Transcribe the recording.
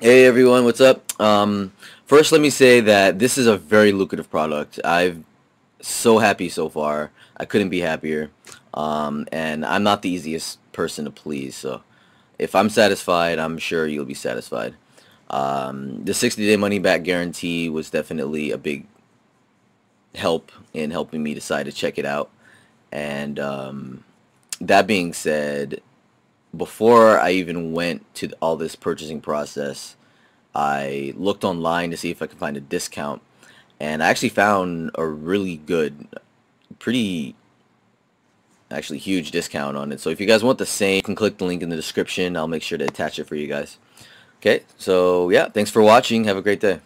Hey everyone, what's up? Um, first, let me say that this is a very lucrative product. I'm so happy so far. I couldn't be happier. Um, and I'm not the easiest person to please, so if I'm satisfied, I'm sure you'll be satisfied. Um, the 60-day money-back guarantee was definitely a big help in helping me decide to check it out. And um, that being said, before I even went to all this purchasing process, I looked online to see if I could find a discount, and I actually found a really good, pretty, actually huge discount on it. So if you guys want the same, you can click the link in the description. I'll make sure to attach it for you guys. Okay, so yeah, thanks for watching. Have a great day.